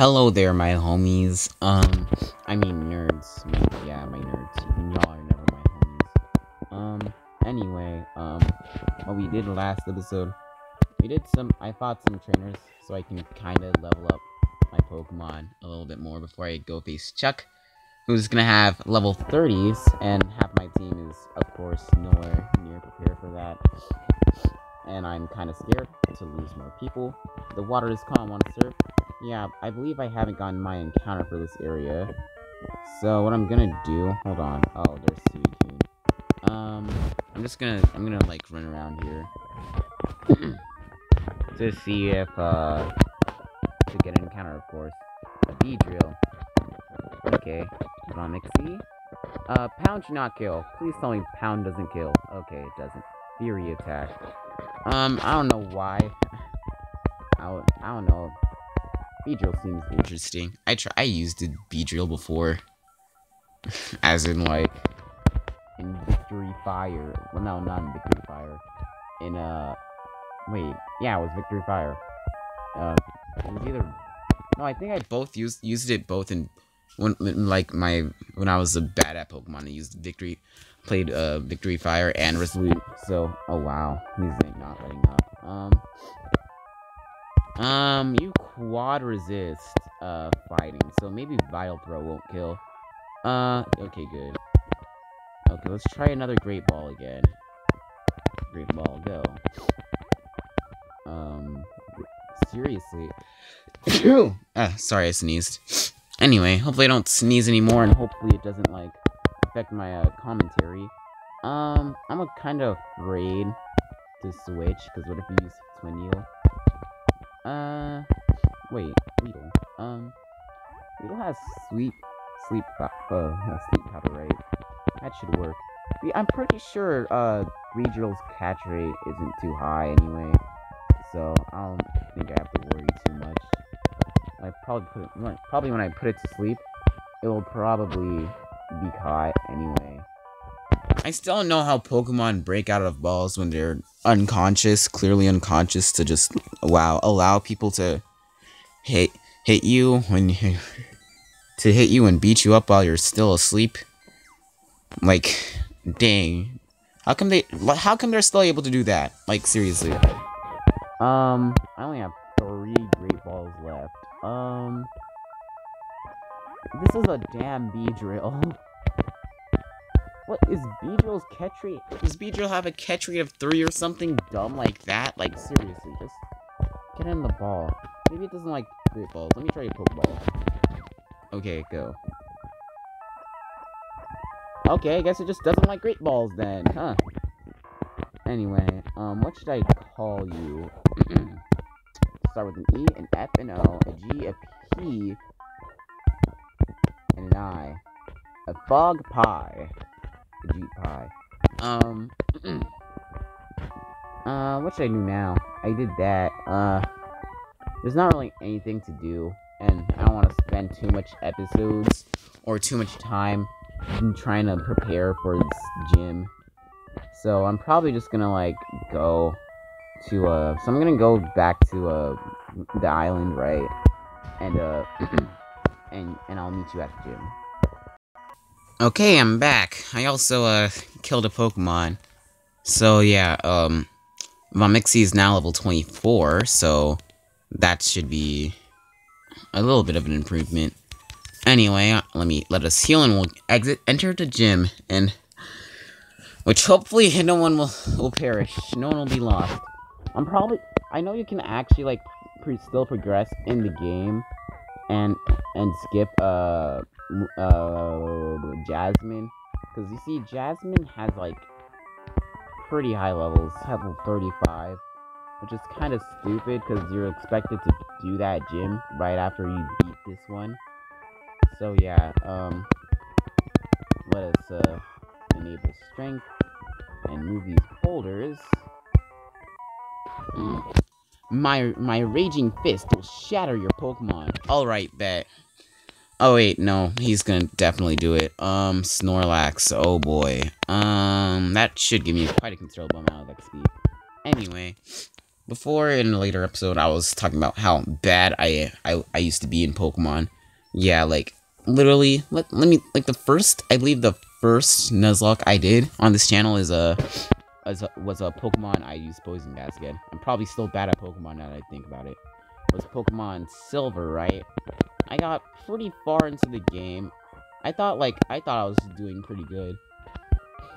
Hello there, my homies. Um, I mean nerds. Yeah, my nerds. Y'all are never my homies. Um, anyway, um, what we did last episode, we did some, I fought some trainers so I can kind of level up my Pokemon a little bit more before I go face Chuck, who's gonna have level 30s, and half my team is, of course, nowhere near prepared for that. And I'm kind of scared to lose more people. The water is calm on surf. Yeah, I believe I haven't gotten my encounter for this area. So what I'm gonna do, hold on. Oh, there's Suicune. Um, I'm just gonna, I'm gonna like run around here to see if, uh, to get an encounter, of course. A Beedrill. Okay, Romixie. Uh, Pound should not kill. Please tell me Pound doesn't kill. Okay, it doesn't. Fury attack. Um, I don't know why. I, I don't know. Beedrill seems interesting. I try. I used Beedrill before, as in like in Victory Fire. Well, no, not in Victory Fire. In uh, wait, yeah, it was Victory Fire. Uh, it was either. No, I think I both used used it both in when, when like my when I was a bad at Pokemon. I used Victory, played uh Victory Fire and Resolute. So, oh wow, he's not letting up. Um. Um, you quad resist, uh, fighting, so maybe Vital Throw won't kill. Uh, okay, good. Okay, let's try another Great Ball again. Great Ball, go. Um, seriously. uh, sorry, I sneezed. Anyway, hopefully I don't sneeze anymore, and hopefully it doesn't, like, affect my, uh, commentary. Um, I'm kind of afraid to switch, because what if you use Twineedle? Uh, wait, Weedle. Um, Weedle has sweet sleep, uh, has sleep powder, right? That should work. I'm pretty sure, uh, Beedrill's catch rate isn't too high anyway, so I don't think I have to worry too much. I probably put it, probably when I put it to sleep, it will probably be caught anyway. I still don't know how Pokemon break out of balls when they're unconscious, clearly unconscious, to just wow allow people to hit hit you when you, to hit you and beat you up while you're still asleep. Like, dang, how come they? How come they're still able to do that? Like seriously. Um, I only have three Great Balls left. Um, this is a damn Beedrill. What is Beedrill's catch rate? Does Beedrill have a catch rate of three or something dumb like that? Like, seriously, just get in the ball. Maybe it doesn't like great balls. Let me try a Pokeball. Okay, go. Okay, I guess it just doesn't like great balls then, huh? Anyway, um, what should I call you? Start with an E, an F, an O, a G, a P, an I. A fog pie. A Jeep pie. Um, uh, what should I do now? I did that. Uh, there's not really anything to do, and I don't want to spend too much episodes or too much time trying to prepare for this gym. So I'm probably just gonna like go to uh so I'm gonna go back to uh the island, right? And uh and and I'll meet you at the gym. Okay, I'm back. I also uh killed a Pokemon. So yeah, um Vomixie is now level 24, so that should be a little bit of an improvement. Anyway, uh, let me let us heal and we'll exit enter the gym and which hopefully no one will will perish. No one will be lost. I'm probably I know you can actually like still progress in the game and and skip uh uh Jasmine because you see Jasmine has like pretty high levels, level 35, which is kind of stupid because you're expected to do that gym right after you beat this one. So yeah, um, let us uh, enable strength and move these boulders. My my raging fist will shatter your Pokemon. All right, bet. Oh wait, no, he's gonna definitely do it. Um, Snorlax. Oh boy. Um, that should give me quite a considerable amount of XP. Anyway, before in a later episode, I was talking about how bad I I, I used to be in Pokemon. Yeah, like literally, let, let me like the first I believe the first Nuzlocke I did on this channel is a, as a was a Pokemon I used Poison Gas again. I'm probably still bad at Pokemon now that I think about it. it was Pokemon Silver, right? I got pretty far into the game. I thought like I thought I was doing pretty good.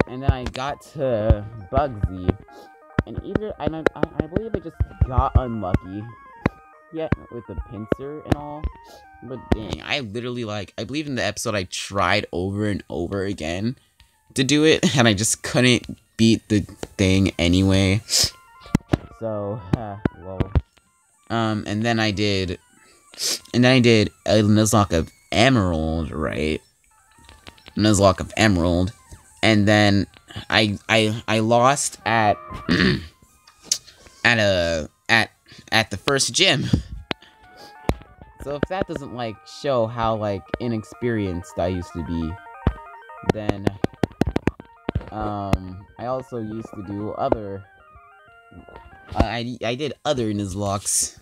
And then I got to Bugsy, and either and I, I believe I just got unlucky. Yeah, with the pincer and all. But dang, I literally like I believe in the episode I tried over and over again to do it, and I just couldn't beat the thing anyway. So, uh, well, um, and then I did, and then I did a Nuzlocke of Emerald, right? Nuzlocke of Emerald, and then I I I lost at at a at at the first gym. So if that doesn't like show how like inexperienced I used to be, then um I also used to do other I I did other Nuzlockes.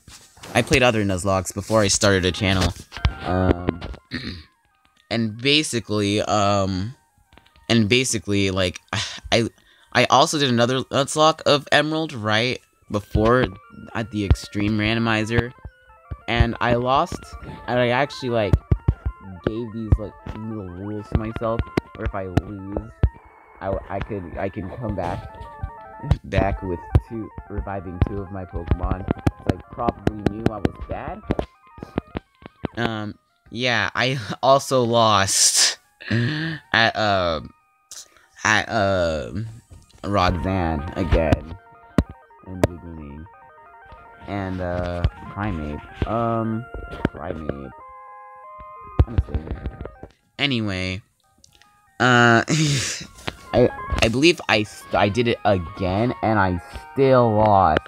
I played other Nuzlockes before I started a channel. Um and basically um and basically like I I also did another Nuzlocke of Emerald right before at the extreme randomizer and I lost, and I actually like gave these like little rules to myself, or if I lose, I, I could I can come back back with two reviving two of my Pokemon. So I probably knew I was bad. Um, yeah, I also lost at uh at uh Roxanne again in the beginning and uh Primeape. Um Primeape. Anyway, uh I I believe I I did it again and I still lost.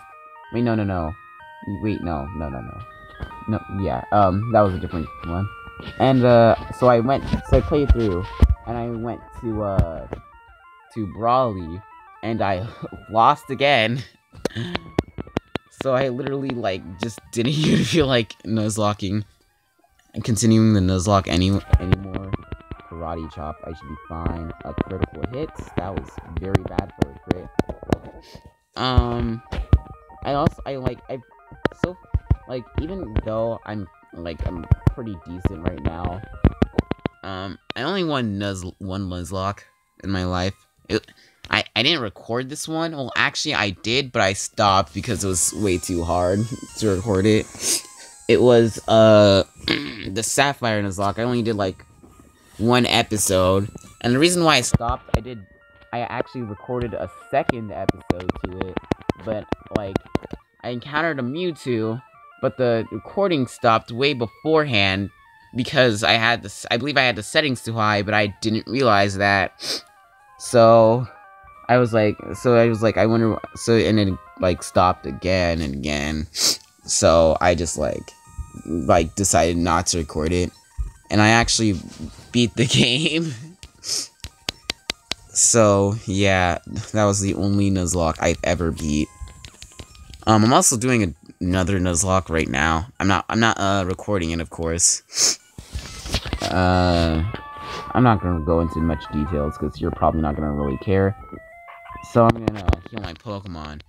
Wait, no, no, no. Wait, no, no, no, no. No, yeah, um, that was a different one. And, uh, so I went, so I played through, and I went to, uh, to Brawly, and I lost again. So I literally, like, just didn't even feel like nuzlocking and continuing the nuzlocke any anymore. Karate chop, I should be fine. A critical hit, that was very bad for a crit. Um, I also, I like, I, so, like, even though I'm, like, I'm pretty decent right now, um, I only won nuz one nuzlocke in my life. It, I, I didn't record this one. Well, actually, I did, but I stopped because it was way too hard to record it. It was, uh, the Sapphire Nuzlocke. I only did, like, one episode. And the reason why I stopped, I did, I actually recorded a second episode to it. But, like, I encountered a Mewtwo, but the recording stopped way beforehand because I had this, I believe I had the settings too high, but I didn't realize that. So, I was like, so I was like, I wonder, so, and it, like, stopped again and again. So, I just, like, like, decided not to record it. And I actually beat the game. so, yeah, that was the only Nuzlocke I've ever beat. Um, I'm also doing a, another Nuzlocke right now. I'm not, I'm not, uh, recording it, of course. Uh, I'm not gonna go into much details, because you're probably not gonna really care. So I'm gonna heal my Pokemon.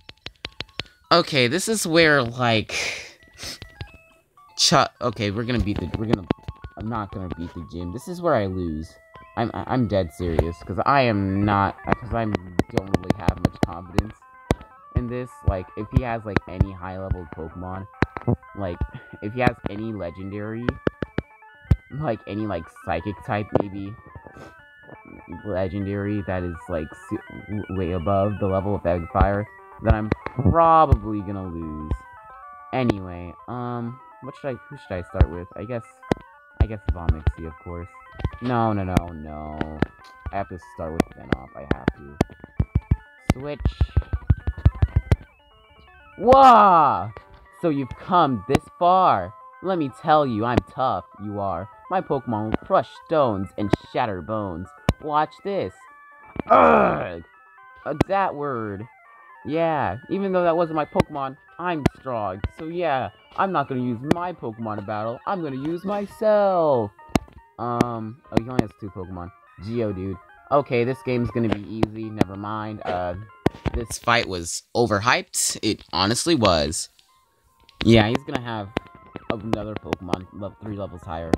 Okay, this is where, like... Ch okay, we're gonna beat the- we're gonna- I'm not gonna beat the gym. This is where I lose. I'm- I'm dead serious, because I am not- because I don't really have much confidence in this. Like, if he has, like, any high-level Pokemon, like, if he has any legendary, like, any, like, psychic type, maybe, legendary that is like way above the level of Eggfire, then I'm probably gonna lose. Anyway, um, what should I, who should I start with? I guess, I guess Vomixie, of course. No, no, no, no. I have to start with Venoff, I have to. Switch. Whoa! So you've come this far. Let me tell you, I'm tough, you are. My Pokemon will crush stones and shatter bones. Watch this. Ugh! Uh, that word. Yeah, even though that wasn't my Pokemon, I'm strong. So yeah, I'm not gonna use my Pokemon in battle. I'm gonna use myself. Um, oh, he only has two Pokemon. Geodude. Okay, this game's gonna be easy. Never mind. Uh, this fight was overhyped. It honestly was. Yeah, he's gonna have another Pokemon level three levels higher.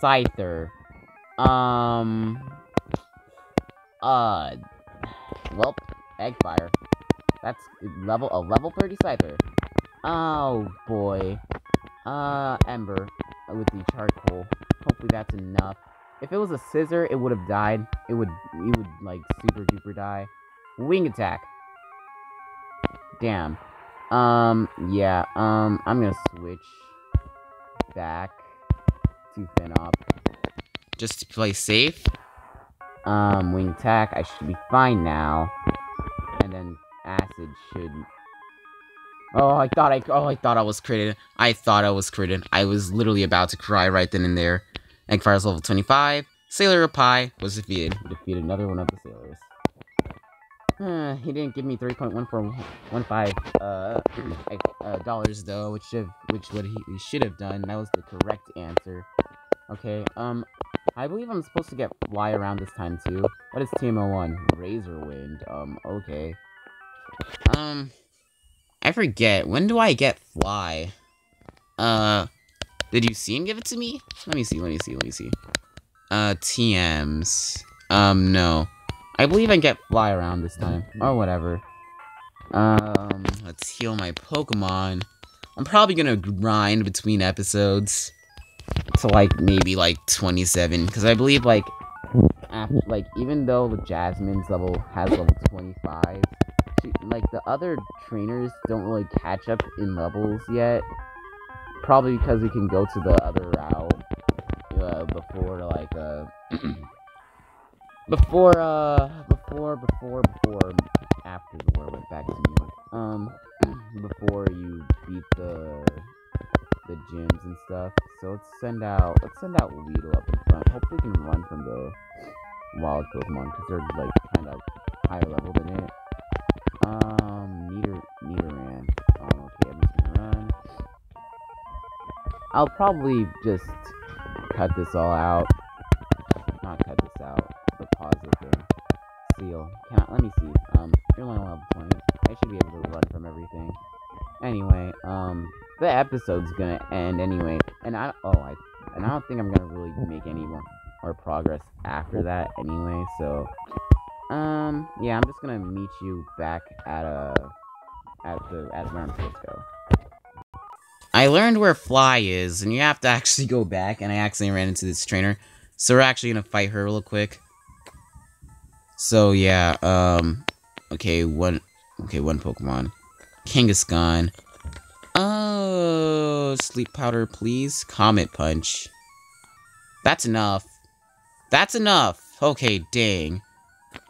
Scyther. Um. Uh. Well, Eggfire. That's level a level 30 Scyther. Oh boy. Uh, Ember with the charcoal. Hopefully that's enough. If it was a scissor, it would have died. It would, it would like super duper die. Wing attack. Damn. Um, yeah. Um, I'm gonna switch back to Phenop just to play safe. Um, wing attack. I should be fine now. Should Oh, I thought I oh I thought I was critted. I thought I was critted. I was literally about to cry right then and there. Eggfire's level 25. Sailor Pie was defeated. Defeated another one of the sailors. Uh, he didn't give me 3.1415 uh, uh, dollars though, which should which what he, he should have done. That was the correct answer. Okay, um, I believe I'm supposed to get fly around this time too. What is TMO1? Razor Wind. Um, okay. Um, I forget. When do I get fly? Uh, did you see him give it to me? Let me see, let me see, let me see. Uh, TMs. Um, no. I believe I get fly around this time. Or whatever. Um, let's heal my Pokemon. I'm probably gonna grind between episodes. To like, maybe like 27. Because I believe like, after, like, even though the Jasmine's level has level 25, like the other trainers don't really catch up in levels yet. Probably because we can go to the other route uh, before like uh before uh before before before after the war went back to New York. Um before you beat the the gyms and stuff. So let's send out let's send out Weedle up in front. Hopefully we can run from the wild Pokemon because they're like kind of higher level than it. Um. Um, okay, I'm just gonna run. I'll probably just cut this all out. Not cut this out, but pause the thing. Seal. Can I, let me see. Um, you're only level 20. I should be able to run from everything. Anyway, um, the episode's gonna end anyway, and I, oh, I, and I don't think I'm gonna really make any more, more progress after that anyway, so, um, yeah, I'm just gonna meet you back at a at the at where I'm supposed to go. I learned where Fly is, and you have to actually go back, and I accidentally ran into this trainer. So we're actually gonna fight her real quick. So yeah, um, okay, one, okay, one Pokemon, Kangaskhan. Oh, sleep powder, please. Comet punch. That's enough. That's enough. Okay, dang.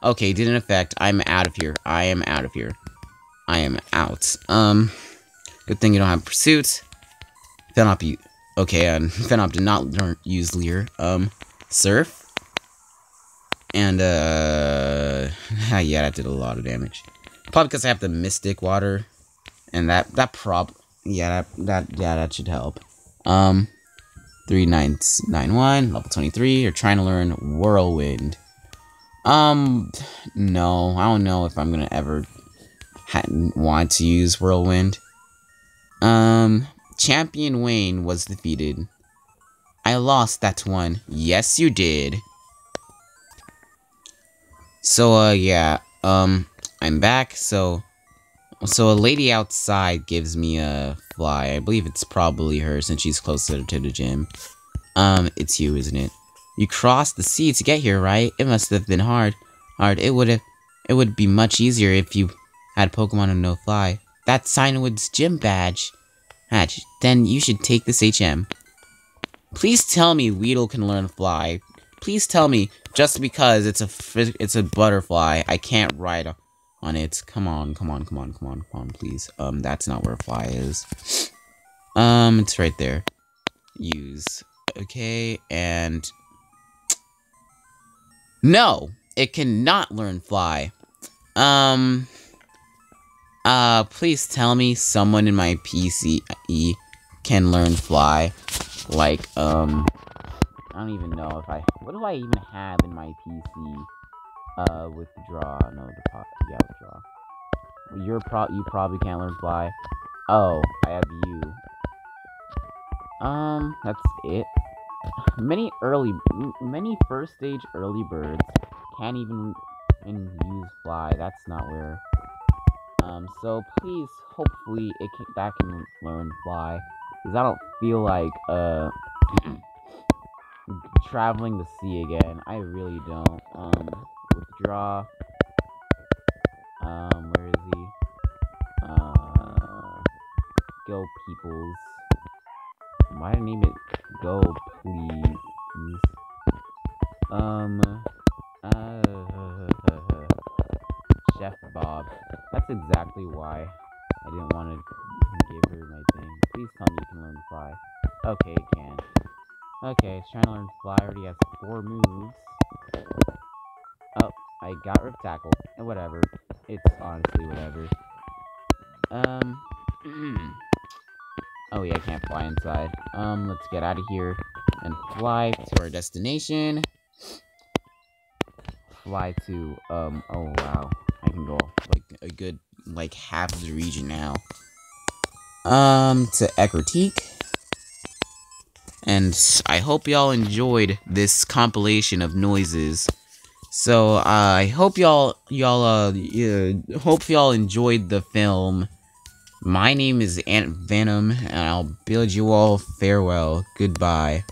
Okay, didn't affect. I'm out of here. I am out of here. I am out. Um, good thing you don't have pursuit. Phenop, you okay? And Phenop did not learn use Leer. Um, Surf. And uh, yeah, that did a lot of damage. Probably because I have the Mystic Water, and that that prob yeah that that yeah that should help. Um, three nine nine one level twenty three. You're trying to learn Whirlwind. Um, no, I don't know if I'm gonna ever want to use Whirlwind. Um, Champion Wayne was defeated. I lost that one. Yes, you did. So, uh, yeah, um, I'm back, so, so a lady outside gives me a fly. I believe it's probably her since she's closer to the gym. Um, it's you, isn't it? You crossed the sea to get here, right? It must have been hard. Hard. It would have. It would be much easier if you had Pokemon and no fly. That's Cianwood's gym badge. Hatch. Then you should take this HM. Please tell me Weedle can learn fly. Please tell me just because it's a it's a butterfly, I can't ride on it. Come on, come on, come on, come on, come on, please. Um, that's not where fly is. Um, it's right there. Use. Okay, and no, it cannot learn fly. Um, Uh, please tell me someone in my PC can learn fly. Like, um, I don't even know if I, what do I even have in my PC? Uh, withdraw, no, deposit, yeah, withdraw. You're pro, you probably can't learn fly. Oh, I have you. Um, that's it. Many early, many first stage early birds can't even use fly. That's not where. Um, so please, hopefully, it can, that can learn fly, because I don't feel like uh traveling the sea again. I really don't. Um, withdraw. Um, where is he? Uh, go peoples. Why didn't name it go please? Um, uh, Chef Bob. That's exactly why I didn't want to give her my thing. Please tell me you can learn to fly. Okay, it can. Okay, it's trying to learn to fly. Already has four moves. Oh, I got Rip Tackle. And whatever. It's honestly whatever. Um. oh yeah, I can't fly inside. Um, let's get out of here and fly to our destination. Fly to, um, oh wow. I can go like a good, like half of the region now. Um, to Ecruteak. And I hope y'all enjoyed this compilation of noises. So uh, I hope y'all y'all uh hope y'all enjoyed the film. My name is Ant Venom, and I'll bid you all farewell. Goodbye.